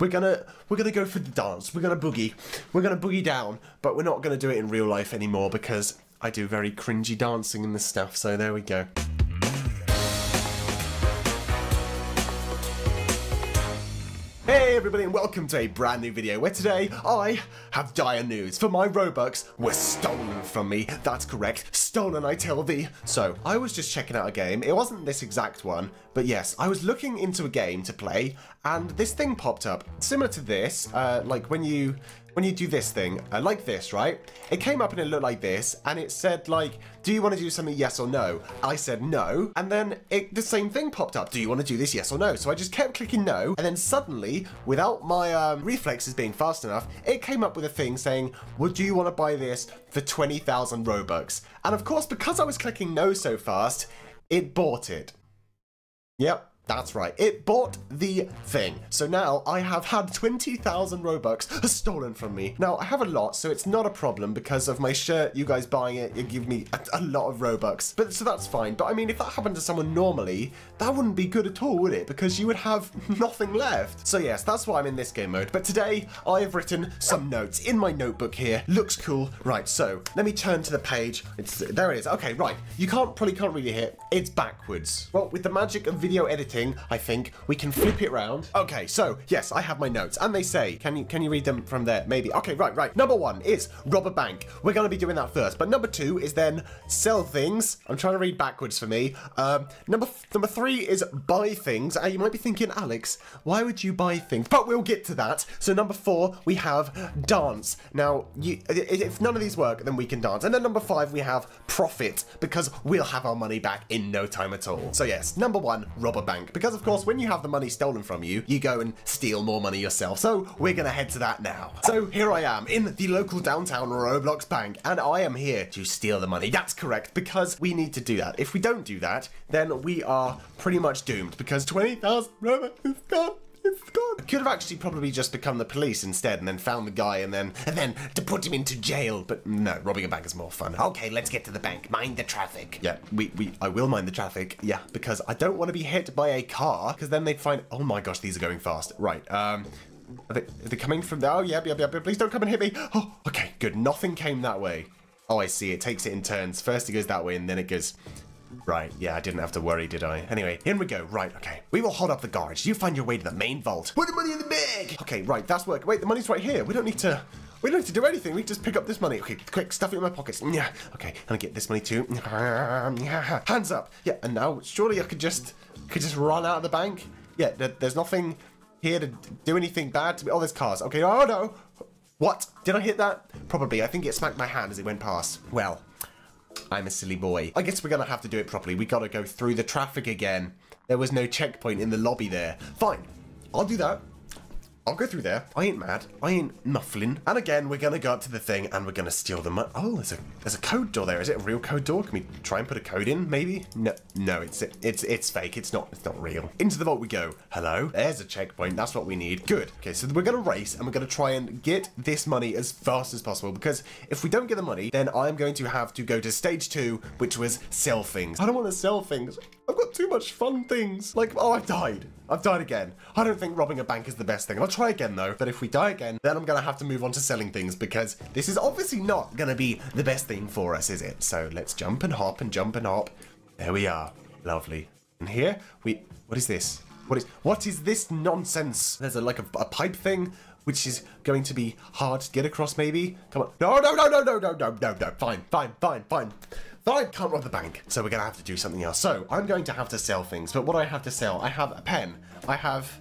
We're gonna we're gonna go for the dance. We're gonna boogie. We're gonna boogie down, but we're not gonna do it in real life anymore because I do very cringy dancing and this stuff. So there we go. Everybody and welcome to a brand new video where today I have dire news for my Robux were stolen from me. That's correct, stolen I tell thee. So I was just checking out a game. It wasn't this exact one, but yes, I was looking into a game to play and this thing popped up similar to this, uh, like when you when you do this thing, uh, like this, right? It came up and it looked like this, and it said like, do you want to do something yes or no? I said no, and then it, the same thing popped up. Do you want to do this yes or no? So I just kept clicking no, and then suddenly, without my um, reflexes being fast enough, it came up with a thing saying, well, do you want to buy this for 20,000 Robux? And of course, because I was clicking no so fast, it bought it. Yep, that's right, it bought the thing. So now I have had 20,000 Robux stolen from me. Now I have a lot, so it's not a problem because of my shirt, you guys buying it, you give me a, a, lot of Robux. But so that's fine. But I mean, if that happened to someone normally, that wouldn't be good at all, would it? Because you would have nothing left. So yes, that's why I'm in this game mode. But today I have written some notes in my notebook here. Looks cool. Right, so let me turn to the page. It's There it is. Okay, right. You can't probably can't read it. It's backwards. Well, with the magic of video editing, I think. We can flip it round. Okay, so yes, I have my notes, and they say, can you can you read them from there? Maybe. Okay, right, right. Number one is rob a bank. We're gonna be doing that first. But number two is then sell things. I'm trying to read backwards for me. Um, number number three is buy things. Uh, you might be thinking, Alex, why would you buy things? But we'll get to that. So number four, we have dance. Now, you, if none of these work, then we can dance. And then number five, we have profit because we'll have our money back in no time at all. So yes, number one, rob a bank. Because of course, when you have the money stolen from you, you go and steal more money yourself. So we're gonna head to that now. So here I am in the local downtown Roblox bank, and I am here to steal the money. That's correct, because we need to do that. If we don't do that, then we are pretty much doomed because 20,000 Robux is gone. It's gone. Could have actually probably just become the police instead and then found the guy and then and then to put him into jail. But no, robbing a bank is more fun. Okay, let's get to the bank. Mind the traffic. Yeah, we, we I will mind the traffic. Yeah, because I don't want to be hit by a car because then they'd find oh my gosh, these are going fast. Right. Um are they, are they coming from there? Oh, yeah, yeah, yeah, please don't come and hit me. Oh, okay, good. Nothing came that way. Oh, I see. It takes it in turns. First it goes that way, and then it goes Right, yeah, I didn't have to worry, did I? Anyway, in we go. Right, okay. We will hold up the garage. You find your way to the main vault. Put the money in the bag! Okay, right, that's work. Wait, the money's right here. We don't need to... We don't need to do anything. We just pick up this money. Okay, quick, stuff it in my pockets. Yeah. Okay, and I get this money too. Hands up. Yeah, and now surely I could just could just run out of the bank. Yeah, there's nothing here to do anything bad to me. Oh, there's cars. Okay. Oh no. What? Did I hit that? Probably. I think it smacked my hand as it went past. Well, I'm a silly boy. I guess we're gonna have to do it properly. We gotta go through the traffic again. There was no checkpoint in the lobby there. Fine, I'll do that. I'll go through there. I ain't mad. I ain't muffling. And again, we're gonna go up to the thing and we're gonna steal the money. Oh, there's a there's a code door there. Is it a real code door? Can we try and put a code in? Maybe? No, no, it's it's it's fake. It's not it's not real. Into the vault we go. Hello. There's a checkpoint. That's what we need. Good. Okay, so we're gonna race and we're gonna try and get this money as fast as possible because if we don't get the money, then I'm going to have to go to stage two, which was sell things. I don't want to sell things. I've got too much fun things. Like, oh, I've died. I've died again. I don't think robbing a bank is the best thing. I'll try again though. But if we die again, then I'm gonna have to move on to selling things because this is obviously not gonna be the best thing for us, is it? So let's jump and hop and jump and hop. There we are. Lovely. And here we, what is this? What is, what is this nonsense? There's a, like a, a pipe thing which is going to be hard to get across maybe. Come on. No, no, no, no, no, no, no, no, no. Fine, fine, fine, fine. I can't rob the bank, so we're going to have to do something else. So I'm going to have to sell things, but what do I have to sell? I have a pen. I have...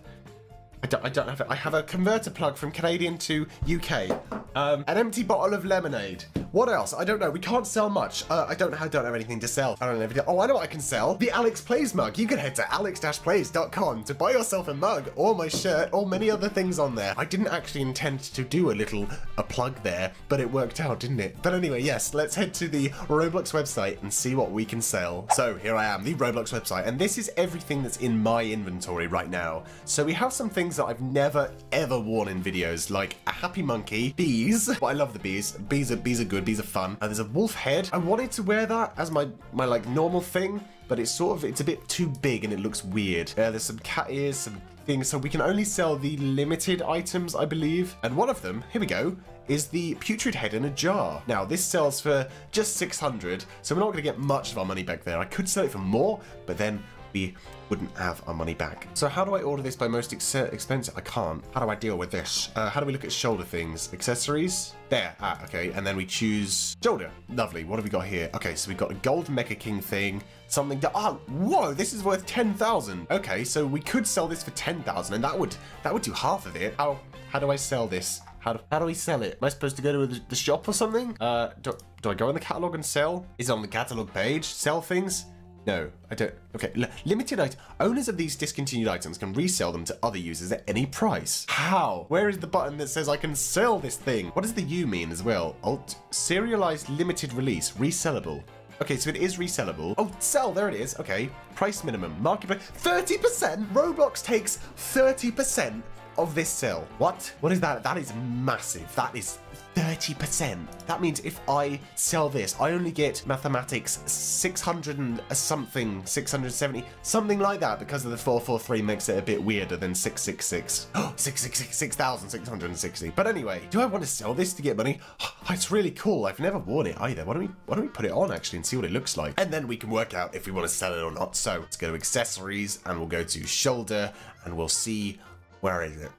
I don't, I don't have it. I have a converter plug from Canadian to UK. Um, an empty bottle of lemonade. What else? I don't know. We can't sell much. Uh, I don't I don't have anything to sell. I don't know. Oh, I know what I can sell. The Alex Plays mug. You can head to alex-plays.com to buy yourself a mug or my shirt or many other things on there. I didn't actually intend to do a little a plug there, but it worked out, didn't it? But anyway, yes, let's head to the Roblox website and see what we can sell. So here I am, the Roblox website, and this is everything that's in my inventory right now. So we have some things that I've never ever worn in videos, like a happy monkey, bees. But I love the bees. Bees are bees are good. Bees are fun. And there's a wolf head. I wanted to wear that as my my like normal thing, but it's sort of it's a bit too big and it looks weird. Uh, there's some cat ears, some things, so we can only sell the limited items, I believe. And one of them, here we go, is the putrid head in a jar. Now, this sells for just 600, so we're not going to get much of our money back there. I could sell it for more, but then we wouldn't have our money back. So how do I order this by most ex expensive? I can't. How do I deal with this? Uh, how do we look at shoulder things? Accessories? There. Ah, okay. And then we choose shoulder. Lovely. What have we got here? Okay, so we've got a gold Mecha King thing. Something that, oh, whoa, this is worth 10,000. Okay, so we could sell this for 10,000 and that would, that would do half of it. How, how do I sell this? How do, how do we sell it? Am I supposed to go to the, shop or something? Uh, do, do I go in the catalog and sell? Is it on the catalog page? Sell things? No, I don't. Okay, L limited item. Owners of these discontinued items can resell them to other users at any price. How? Where is the button that says I can sell this thing? What does the U mean as well? Alt serialized limited release resellable. Okay, so it is resellable. Oh, sell, there it is. Okay, price minimum, market price, 30%? Roblox takes 30% of this sell. What? What is that? That is massive. That is 30%. That means if I sell this, I only get mathematics 600 and something, 670, something like that because of the 443 makes it a bit weirder than 666. 666, 6,660. But anyway, do I want to sell this to get money? It's really cool. I've never worn it either. Why don't we, why don't we put it on actually and see what it looks like? And then we can work out if we want to sell it or not. So let's go to accessories and we'll go to shoulder and we'll see, where is it?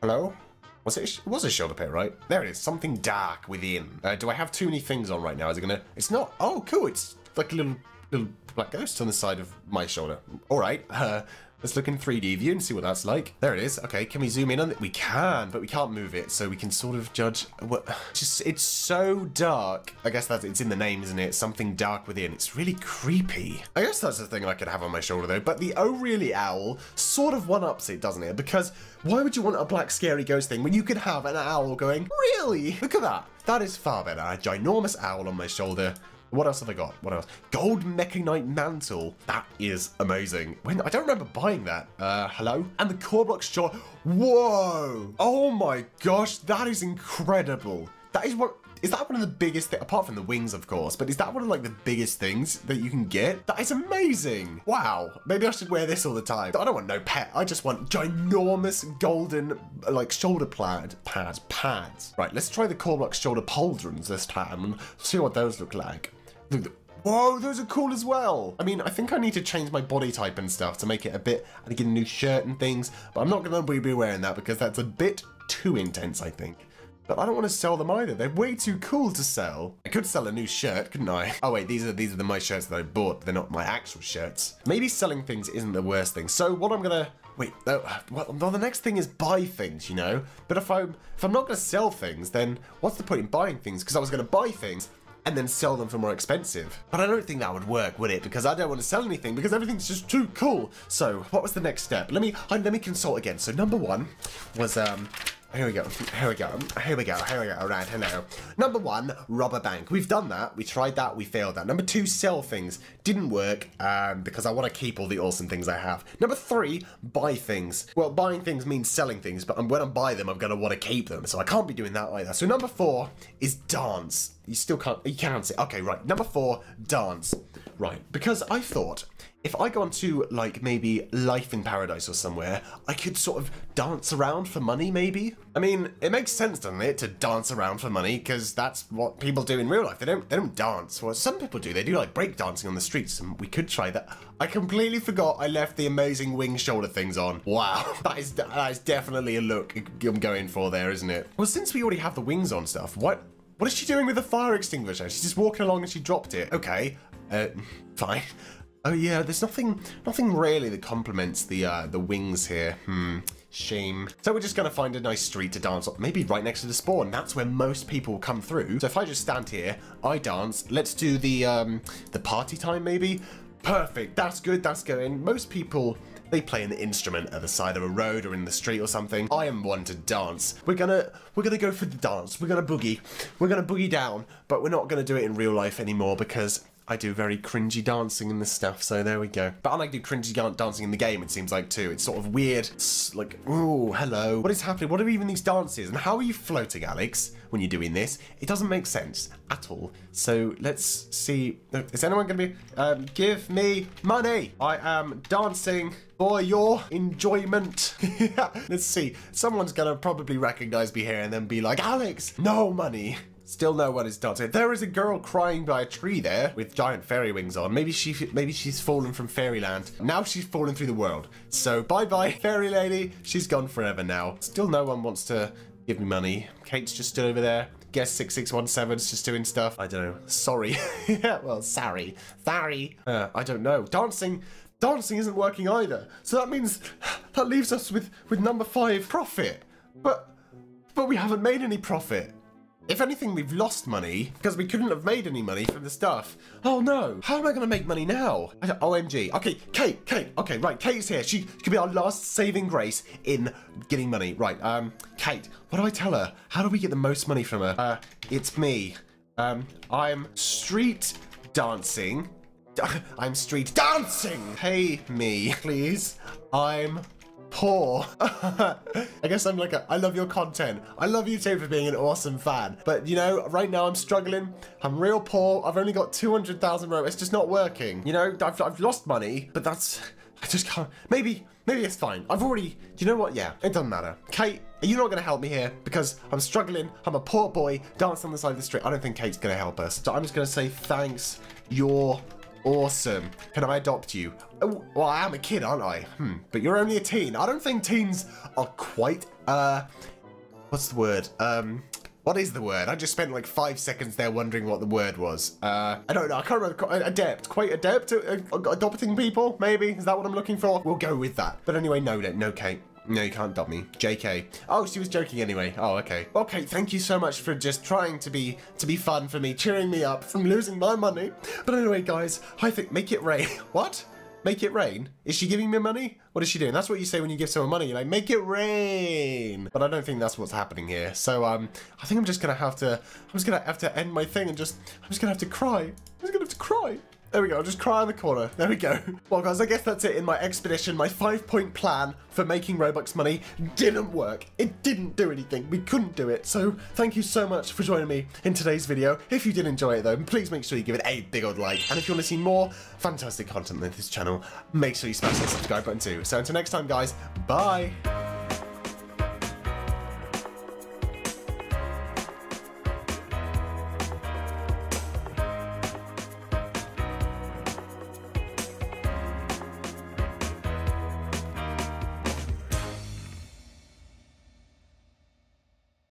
Hello? Was it? It was a shoulder pit, right? There it is. Something dark within. Uh, do I have too many things on right now? Is it gonna? It's not. Oh, cool. It's like a little little black ghost on the side of my shoulder. All right. Uh, Let's look in 3D view and see what that's like. There it is. Okay, can we zoom in on it? We can, but we can't move it, so we can sort of judge what... Just, it's so dark. I guess that's, it's in the name, isn't it? Something dark within. It's really creepy. I guess that's the thing I could have on my shoulder, though. But the Oh Really Owl sort of one-ups it, doesn't it? Because why would you want a black scary ghost thing when you could have an owl going, really? Look at that. That is far better. A ginormous owl on my shoulder. What else have I got? What else? Gold Mechanite Mantle. That is amazing. When I don't remember buying that. Uh, hello? And the Korblox shot. Whoa! Oh my gosh, that is incredible. That is what is that one of the biggest things, apart from the wings, of course, but is that one of like the biggest things that you can get? That is amazing. Wow. Maybe I should wear this all the time. I don't want no pet. I just want ginormous golden, like shoulder pad, pads, pads. Right, let's try the Korblox shoulder pauldrons this time and see what those look like. Whoa, those are cool as well. I mean, I think I need to change my body type and stuff to make it a bit, and get a new shirt and things, but I'm not gonna be wearing that because that's a bit too intense, I think. But I don't want to sell them either. They're way too cool to sell. I could sell a new shirt, couldn't I? Oh wait, these are these are the my shirts that I bought. They're not my actual shirts. Maybe selling things isn't the worst thing. So what I'm gonna wait. Well, well, the next thing is buy things, you know. But if I'm if I'm not gonna sell things, then what's the point in buying things? Because I was gonna buy things and then sell them for more expensive. But I don't think that would work, would it? Because I don't want to sell anything because everything's just too cool. So what was the next step? Let me let me consult again. So number one was um here we go. Here we go. Here we go. Here we go. Right. Hello. Number one, a bank. We've done that. We tried that. We failed that. Number two, sell things. Didn't work um, because I want to keep all the awesome things I have. Number three, buy things. Well, buying things means selling things, but when I buy them, I'm going to want to keep them. So I can't be doing that either. So number four is dance. You still can't. You can't say. Okay, right. Number four, dance. Right. Because I thought if I go onto like maybe Life in Paradise or somewhere, I could sort of dance around for money maybe. I mean, it makes sense, doesn't it, to dance around for money because that's what people do in real life. They don't they don't dance. Well, some people do. They do like break dancing on the streets, and we could try that. I completely forgot I left the amazing wing shoulder things on. Wow, that is that is definitely a look I'm going for there, isn't it? Well, since we already have the wings on stuff, what what is she doing with the fire extinguisher? She's just walking along and she dropped it. Okay, uh, fine. Oh yeah, there's nothing, nothing really that complements the uh, the wings here. Hmm, shame. So we're just gonna find a nice street to dance on, maybe right next to the spawn. That's where most people come through. So if I just stand here, I dance. Let's do the um, the party time maybe. Perfect. That's good. That's going. Most people they play an instrument at the side of a road or in the street or something. I am one to dance. We're gonna we're gonna go for the dance. We're gonna boogie. We're gonna boogie down, but we're not gonna do it in real life anymore because I do very cringy dancing in this stuff, so there we go. But I like do cringy dancing in the game, it seems like, too. It's sort of weird. It's like, oh, hello. What is happening? What are even these dances? And how are you floating, Alex, when you're doing this? It doesn't make sense at all. So let's see. Is anyone going to be... Um, give me money. I am dancing for your enjoyment. let's see. Someone's going to probably recognize me here and then be like, Alex, no money. Still no one is dancing. There is a girl crying by a tree there with giant fairy wings on. Maybe she maybe she's fallen from fairyland. Now she's fallen through the world. So bye-bye, fairy lady. She's gone forever now. Still no one wants to give me money. Kate's just stood over there. Guess 6617's just doing stuff. I don't know. Sorry. yeah, well, sorry. Sorry. Uh, I don't know. Dancing dancing isn't working either. So that means that leaves us with with number 5 profit. But but we haven't made any profit. If anything, we've lost money because we couldn't have made any money from the stuff. Oh no, how am I going to make money now? OMG. Okay, Kate, Kate. Okay, right, Kate's here. She could be our last saving grace in getting money. Right, um, Kate, what do I tell her? How do we get the most money from her? Uh, it's me. Um, I'm street dancing. I'm street dancing. Pay me, please. I'm poor. I guess I'm like, a, I love your content. I love you too for being an awesome fan. But you know, right now I'm struggling. I'm real poor. I've only got 200,000 Robux. It's just not working. You know, I've, I've lost money, but that's, I just can't, maybe, maybe it's fine. I've already, do you know what? Yeah, it doesn't matter. Kate, are you not going to help me here? Because I'm struggling. I'm a poor boy dancing on the side of the street. I don't think Kate's going to help us. So I'm just going to say thanks. You're Awesome. Can I adopt you? Oh, well, I am a kid, aren't I? Hmm. But you're only a teen. I don't think teens are quite, uh, what's the word? Um, what is the word? I just spent like five seconds there wondering what the word was. Uh, I don't know. I can't remember. Adept. Quite adept at uh, adopting people, maybe? Is that what I'm looking for? We'll go with that. But anyway, no, no, Kate. No, you can't dub me. JK. Oh, she was joking anyway. Oh, okay. Okay, thank you so much for just trying to be to be fun for me, cheering me up from losing my money. But anyway, guys, I think make it rain. what? Make it rain? Is she giving me money? What is she doing? That's what you say when you give someone money. You're like, make it rain. But I don't think that's what's happening here. So um, I think I'm just gonna have to. I'm just gonna have to end my thing and just. I'm just gonna have to cry. I'm just gonna have to cry. There we go, I'll just cry in the corner. There we go. Well, guys, I guess that's it in my expedition. My five-point plan for making Robux money didn't work. It didn't do anything. We couldn't do it. So thank you so much for joining me in today's video. If you did enjoy it, though, please make sure you give it a big old like. And if you want to see more fantastic content on this channel, make sure you smash that subscribe button too. So until next time, guys, bye.